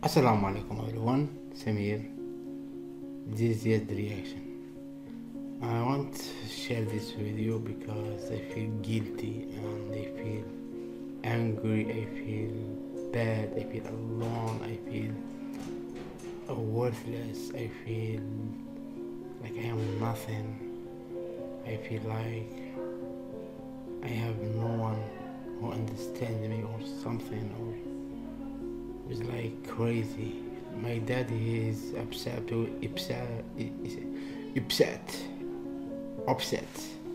Assalamu alaikum everyone, Samir. This is the reaction. I want to share this with you because I feel guilty and I feel angry, I feel bad, I feel alone, I feel worthless, I feel like I am nothing. I feel like I have no one who understands me or something or is like crazy. My dad he is upset upset upset upset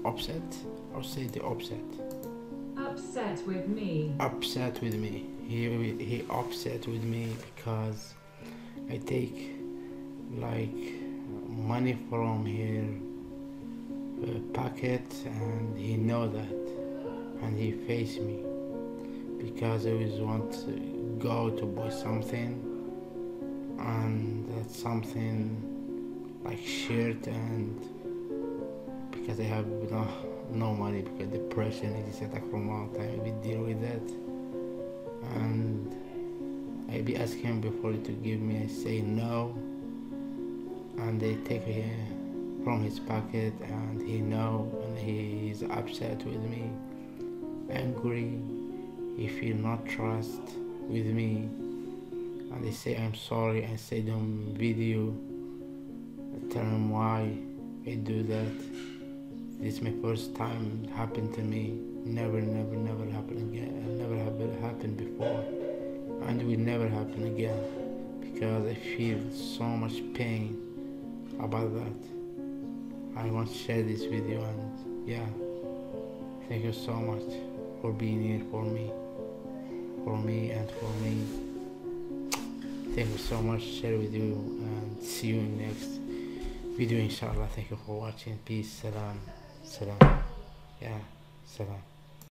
upset or say the upset Upset with me. upset with me. He he upset with me because I take like money from his uh, pocket and he know that and he face me because I always want to go to buy something and that's something like shirt and because I have no, no money because depression is attack from long time we deal with that. And I be asking him before to give me I say no and they take him from his pocket and he know and he is upset with me angry he feel not trust with me. And they say I'm sorry I say them video I tell him why I do that? This is my first time it happened to me. Never never never happen again. Never have happened before. And it will never happen again. Because I feel so much pain about that. I want to share this with you and yeah thank you so much for being here for me for me and for me. Thank you so much. Share with you and see you in next video inshallah. Thank you for watching. Peace. Salam. Salam. Yeah. Salam